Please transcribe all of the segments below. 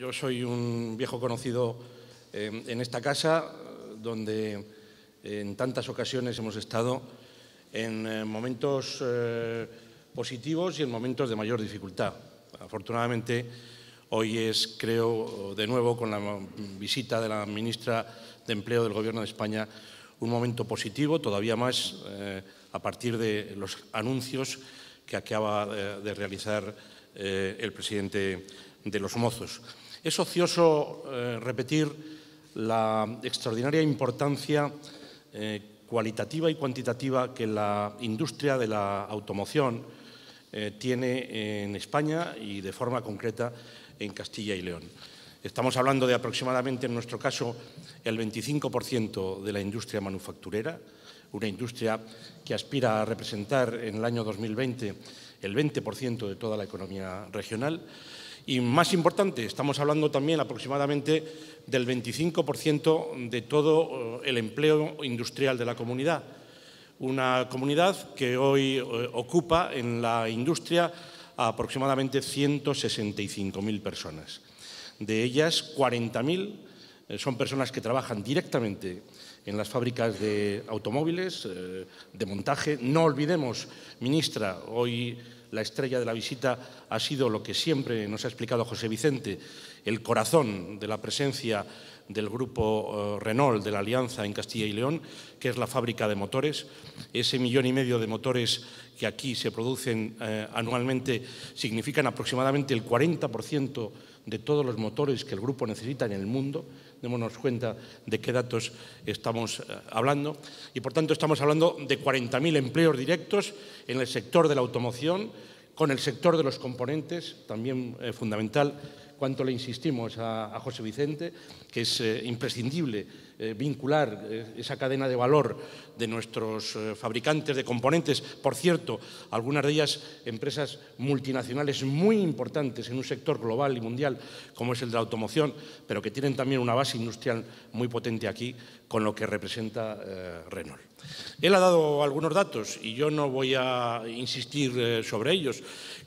Yo soy un viejo conocido eh, en esta casa, donde en tantas ocasiones hemos estado en eh, momentos eh, positivos y en momentos de mayor dificultad. Afortunadamente, hoy es, creo, de nuevo con la visita de la ministra de Empleo del Gobierno de España, un momento positivo, todavía más a partir de los anuncios que acaba de realizar el presidente de los mozos. Es ocioso eh, repetir la extraordinaria importancia eh, cualitativa y cuantitativa que la industria de la automoción eh, tiene en España y de forma concreta en Castilla y León. Estamos hablando de aproximadamente, en nuestro caso, el 25% de la industria manufacturera, una industria que aspira a representar en el año 2020 el 20% de toda la economía regional y más importante, estamos hablando también aproximadamente del 25% de todo eh, el empleo industrial de la comunidad. Una comunidad que hoy eh, ocupa en la industria aproximadamente 165.000 personas. De ellas, 40.000 eh, son personas que trabajan directamente en las fábricas de automóviles, de montaje. No olvidemos, ministra, hoy la estrella de la visita ha sido lo que siempre nos ha explicado José Vicente, el corazón de la presencia del grupo eh, Renault de la Alianza en Castilla y León, que es la fábrica de motores. Ese millón y medio de motores que aquí se producen eh, anualmente significan aproximadamente el 40% de todos los motores que el grupo necesita en el mundo. Démonos cuenta de qué datos estamos eh, hablando. Y, por tanto, estamos hablando de 40.000 empleos directos en el sector de la automoción, con el sector de los componentes, también fundamental, cuanto le insistimos a, José Vicente, que es eh, imprescindible eh, vincular esa cadena de valor de nuestros fabricantes de componentes. Por cierto, algunas de ellas empresas multinacionales muy importantes en un sector global y mundial como es el de la automoción, pero que tienen también una base industrial muy potente aquí, con lo que representa Renault. Él ha dado algunos datos y yo no voy a insistir eh, sobre ellos.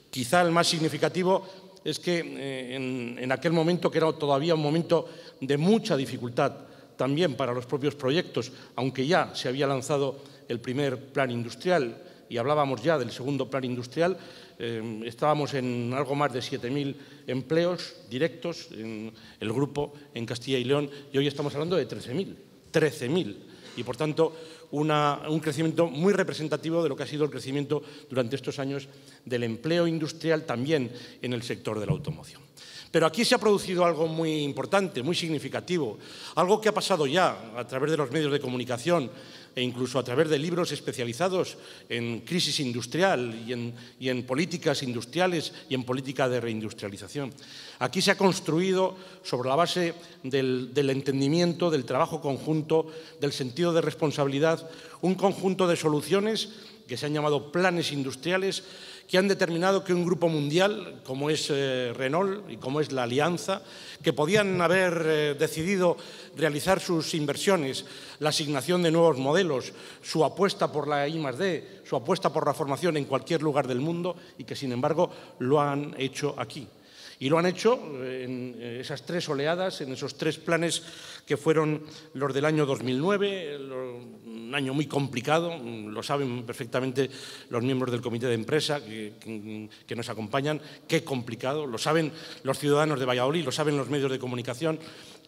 Quizá el más significativo es que eh, en, aquel momento, que era todavía un momento de mucha dificultad también para los propios proyectos, aunque ya se había lanzado el primer plan industrial y hablábamos ya del segundo plan industrial, eh, estábamos en algo más de 7.000 empleos directos en el grupo en Castilla y León y hoy estamos hablando de 13.000. 13.000 y, por tanto, un crecimiento muy representativo de lo que ha sido el crecimiento durante estos años del empleo industrial también en el sector de la automoción. Pero aquí se ha producido algo muy importante, muy significativo, algo que ha pasado ya a través de los medios de comunicación e incluso a través de libros especializados en crisis industrial y en, políticas industriales y en política de reindustrialización. Aquí se ha construido sobre la base del, del entendimiento, del trabajo conjunto, del sentido de responsabilidad, un conjunto de soluciones que se han llamado planes industriales que han determinado que un grupo mundial, como es eh, Renault y como es la Alianza, que podían haber eh, decidido realizar sus inversiones, la asignación de nuevos modelos, su apuesta por la I +D, su apuesta por la formación en cualquier lugar del mundo y que, sin embargo, lo han hecho aquí. Y lo han hecho en esas tres oleadas, en esos tres planes que fueron los del año 2009, un año muy complicado, lo saben perfectamente los miembros del comité de empresa que, que, nos acompañan, qué complicado, lo saben los ciudadanos de Valladolid, lo saben los medios de comunicación,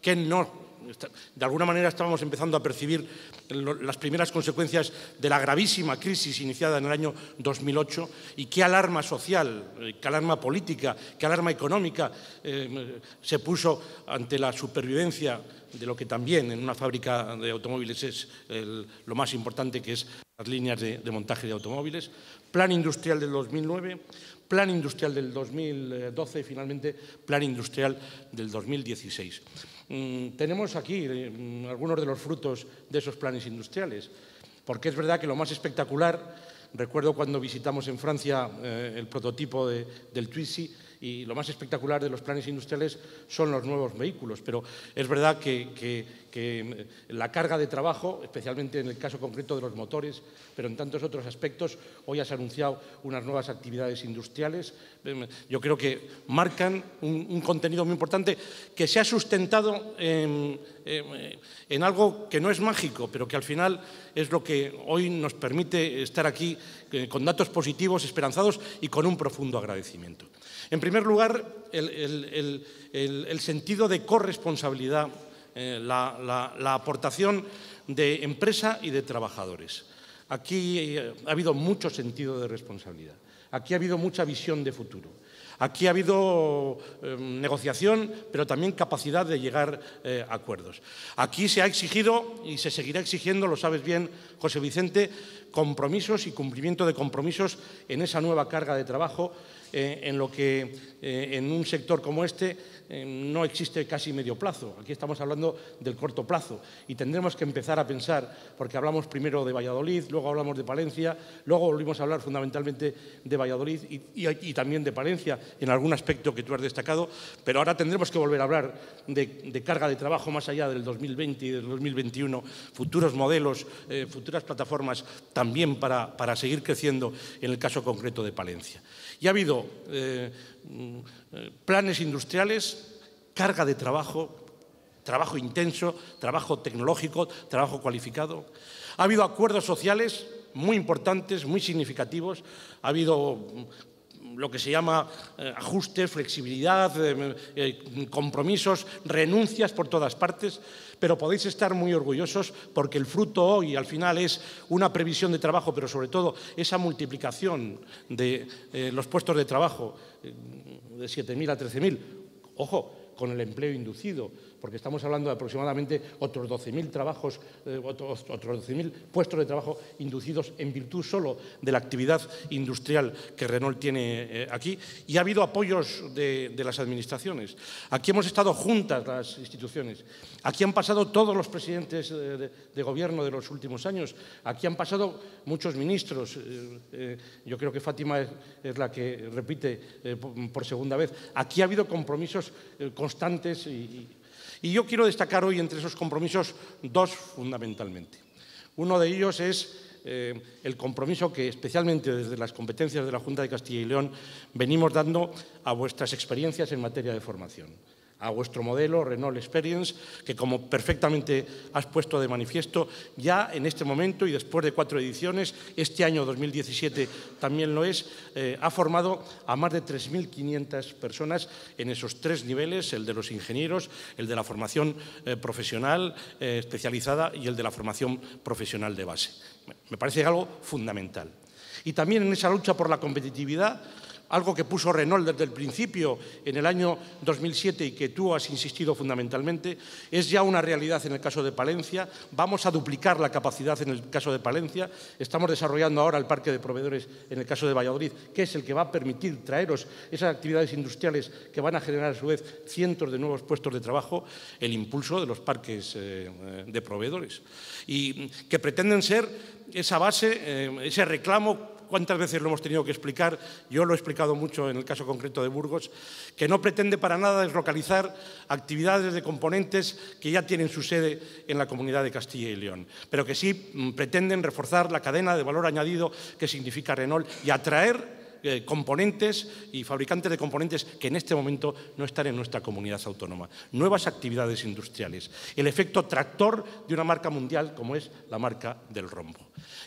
que no de alguna manera estábamos empezando a percibir las primeras consecuencias de la gravísima crisis iniciada en el año 2008 y qué alarma social, eh, qué alarma política, qué alarma económica eh, se puso ante la supervivencia de lo que también en una fábrica de automóviles es lo más importante, que es las líneas de, de montaje de automóviles. Plan industrial del 2009, Plan industrial del 2012 y finalmente Plan industrial del 2016. Mm, tenemos aquí mm, algunos de los frutos de esos planes industriales, porque es verdad que lo más espectacular, recuerdo cuando visitamos en Francia eh, el prototipo del Twizy y lo más espectacular de los planes industriales son los nuevos vehículos, pero es verdad que, la carga de trabajo, especialmente en el caso concreto de los motores, pero en tantos otros aspectos, hoy has anunciado unas nuevas actividades industriales, em, yo creo que marcan un, contenido muy importante que se ha sustentado en, en algo que no es mágico, pero que al final es lo que hoy nos permite estar aquí eh, con datos positivos, esperanzados y con un profundo agradecimiento. En primer lugar, el, sentido de corresponsabilidad, eh, la, aportación de empresa y de trabajadores. Aquí eh, ha habido mucho sentido de responsabilidad. Aquí ha habido mucha visión de futuro. Aquí ha habido em, negociación, pero también capacidad de llegar eh, a acuerdos. Aquí se ha exigido y se seguirá exigiendo, lo sabes bien, José Vicente, compromisos y cumplimiento de compromisos en esa nueva carga de trabajo eh, en lo que eh, en un sector como este no existe casi medio plazo. Aquí estamos hablando del corto plazo y tendremos que empezar a pensar, porque hablamos primero de Valladolid, luego hablamos de Palencia, luego volvimos a hablar fundamentalmente de Valladolid y, también de Palencia en algún aspecto que tú has destacado, pero ahora tendremos que volver a hablar de, carga de trabajo más allá del 2020 y del 2021, futuros modelos, futuras plataformas también para, para seguir creciendo en el caso concreto de Palencia. Y ha habido eh, mm, planes industriales, carga de trabajo, trabajo intenso, trabajo tecnológico, trabajo cualificado. Ha habido acuerdos sociales muy importantes, muy significativos. Ha habido mm, lo que se llama eh, ajuste, flexibilidad, eh, compromisos, renuncias por todas partes pero podéis estar muy orgullosos porque el fruto hoy al final es una previsión de trabajo, pero sobre todo esa multiplicación de eh, los puestos de trabajo eh, de 7.000 a 13.000. Ojo, con el empleo inducido, porque estamos hablando de aproximadamente otros 12.000 trabajos, eh, otros, 12.000 puestos de trabajo inducidos en virtud solo de la actividad industrial que Renault tiene eh, aquí. Y ha habido apoyos de, las administraciones. Aquí hemos estado juntas las instituciones. Aquí han pasado todos los presidentes eh, de, gobierno de los últimos años. Aquí han pasado muchos ministros. yo creo que Fátima es, la que repite por segunda vez. Aquí ha habido compromisos constantes y y yo quiero destacar hoy entre esos compromisos dos fundamentalmente. Uno de ellos es eh, el compromiso que especialmente desde las competencias de la Junta de Castilla y León venimos dando a vuestras experiencias en materia de formación a vuestro modelo Renault Experience, que como perfectamente has puesto de manifiesto, ya en este momento y después de cuatro ediciones, este año 2017 también lo es, eh, ha formado a más de 3.500 personas en esos tres niveles, el de los ingenieros, el de la formación eh, profesional eh, especializada y el de la formación profesional de base. Me parece algo fundamental. Y también en esa lucha por la competitividad, algo que puso Renault desde el principio en el año 2007 y que tú has insistido fundamentalmente, es ya una realidad en el caso de Palencia. Vamos a duplicar la capacidad en el caso de Palencia. Estamos desarrollando ahora el parque de proveedores en el caso de Valladolid, que es el que va a permitir traeros esas actividades industriales que van a generar a su vez cientos de nuevos puestos de trabajo, el impulso de los parques eh, de proveedores. Y que pretenden ser esa base, eh, ese reclamo cuántas veces lo hemos tenido que explicar, yo lo he explicado mucho en el caso concreto de Burgos, que no pretende para nada deslocalizar actividades de componentes que ya tienen su sede en la comunidad de Castilla y León, pero que sí pretenden reforzar la cadena de valor añadido que significa Renault y atraer eh, componentes y fabricantes de componentes que en este momento no están en nuestra comunidad autónoma. Nuevas actividades industriales. El efecto tractor de una marca mundial como es la marca del rombo.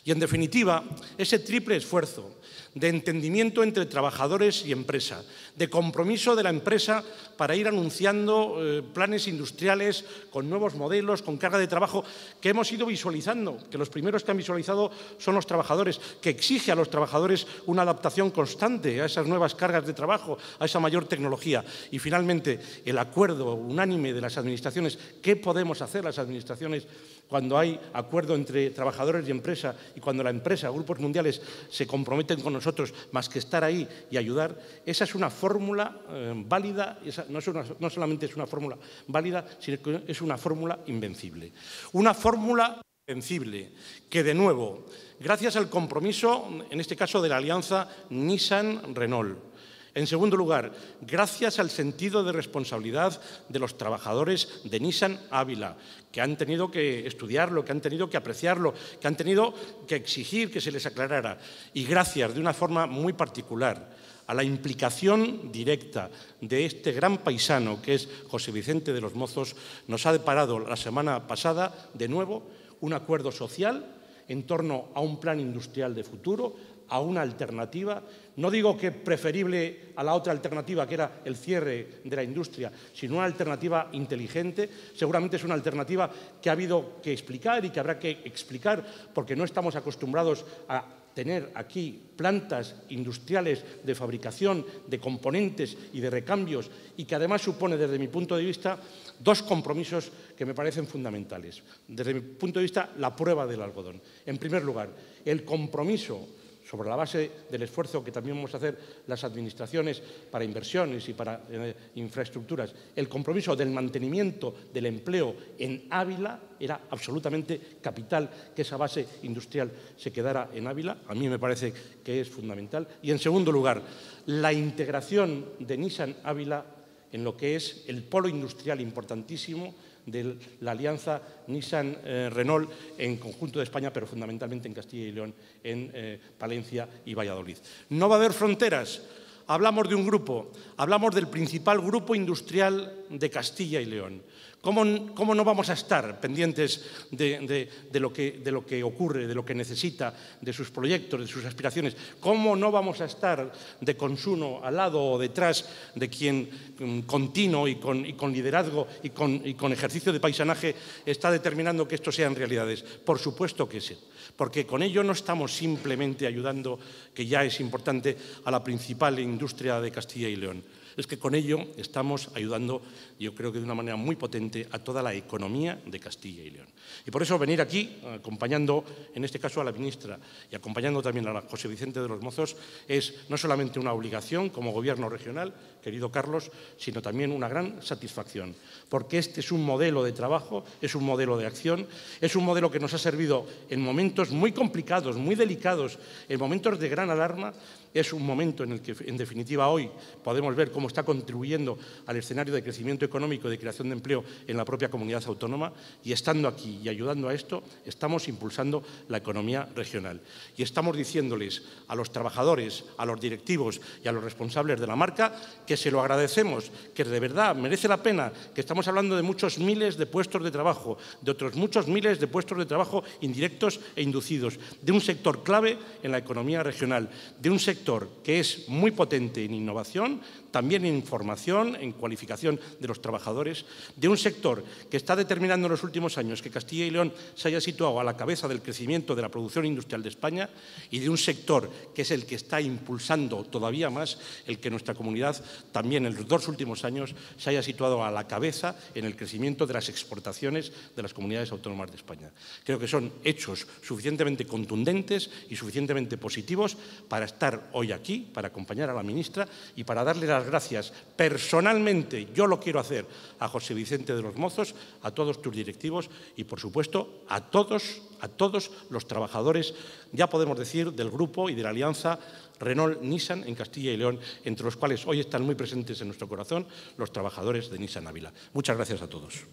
Y en definitiva, ese triple esfuerzo de entendimiento entre trabajadores y empresa, de compromiso de la empresa para ir anunciando eh, planes industriales con nuevos modelos, con carga de trabajo, que hemos ido visualizando, que los primeros que han visualizado son los trabajadores, que exige a los trabajadores una adaptación constante a esas nuevas cargas de trabajo, a esa mayor tecnología. Y finalmente, el acuerdo unánime de las administraciones, ¿qué podemos hacer las administraciones cuando hay acuerdo entre trabajadores y empresa y cuando la empresa, grupos mundiales, se comprometen con nosotros más que estar ahí y ayudar, esa es una fórmula eh, válida, no, no solamente es una fórmula válida, sino que es una fórmula invencible. Una fórmula invencible que, de nuevo, gracias al compromiso, en este caso de la alianza Nissan-Renault, En segundo lugar, gracias al sentido de responsabilidad de los trabajadores de Nissan Ávila, que han tenido que estudiarlo, que han tenido que apreciarlo, que han tenido que exigir que se les aclarara. Y gracias, de una forma muy particular, a la implicación directa de este gran paisano que es José Vicente de los Mozos, nos ha deparado la semana pasada, de nuevo, un acuerdo social en torno a un plan industrial de futuro, a una alternativa, no digo que preferible a la otra alternativa, que era el cierre de la industria, sino una alternativa inteligente. Seguramente es una alternativa que ha habido que explicar y que habrá que explicar, porque no estamos acostumbrados a tener aquí plantas industriales de fabricación de componentes y de recambios y que además supone, desde mi punto de vista, dos compromisos que me parecen fundamentales. Desde mi punto de vista, la prueba del algodón. En primer lugar, el compromiso sobre la base del esfuerzo que también vamos a hacer las administraciones para inversiones y para eh, infraestructuras, el compromiso del mantenimiento del empleo en Ávila era absolutamente capital que esa base industrial se quedara en Ávila. A mí me parece que es fundamental. Y, en segundo lugar, la integración de Nissan Ávila en lo que es el polo industrial importantísimo de la alianza Nissan-Renault en conjunto de España, pero fundamentalmente en Castilla y León, en eh, Palencia y Valladolid. No va a haber fronteras. Hablamos de un grupo, hablamos del principal grupo industrial de Castilla y León. ¿Cómo, no vamos a estar pendientes de, lo que, ocurre, de lo que necesita, de sus proyectos, de sus aspiraciones? ¿Cómo no vamos a estar de consumo al lado o detrás de quien mm, continuo y con, liderazgo y con, ejercicio de paisanaje está determinando que esto sean realidades? Por supuesto que sí, porque con ello no estamos simplemente ayudando, que ya es importante, a la principal industria de Castilla y León es que con ello estamos ayudando, yo creo que de una manera muy potente, a toda la economía de Castilla y León. Y por eso venir aquí, acompañando en este caso a la ministra y acompañando también a José Vicente de los Mozos, es no solamente una obligación como gobierno regional, querido Carlos, sino también una gran satisfacción, porque este es un modelo de trabajo, es un modelo de acción, es un modelo que nos ha servido en momentos muy complicados, muy delicados, en momentos de gran alarma, es un momento en el que, en definitiva, hoy podemos ver cómo está contribuyendo al escenario de crecimiento económico y de creación de empleo en la propia comunidad autónoma. Y estando aquí y ayudando a esto, estamos impulsando la economía regional. Y estamos diciéndoles a los trabajadores, a los directivos y a los responsables de la marca que se lo agradecemos, que de verdad merece la pena, que estamos hablando de muchos miles de puestos de trabajo, de otros muchos miles de puestos de trabajo indirectos e inducidos, de un sector clave en la economía regional, de un sector que es muy potente en innovación, también en formación, en cualificación de los trabajadores, de un sector que está determinando en los últimos años que Castilla y León se haya situado a la cabeza del crecimiento de la producción industrial de España y de un sector que es el que está impulsando todavía más el que nuestra comunidad también en los dos últimos años se haya situado a la cabeza en el crecimiento de las exportaciones de las comunidades autónomas de España. Creo que son hechos suficientemente contundentes y suficientemente positivos para estar hoy aquí, para acompañar a la ministra y para darle la gracias personalmente, yo lo quiero hacer, a José Vicente de los Mozos, a todos tus directivos y, por supuesto, a todos, a todos los trabajadores, ya podemos decir, del grupo y de la alianza Renault-Nissan en Castilla y León, entre los cuales hoy están muy presentes en nuestro corazón los trabajadores de Nissan Ávila. Muchas gracias a todos.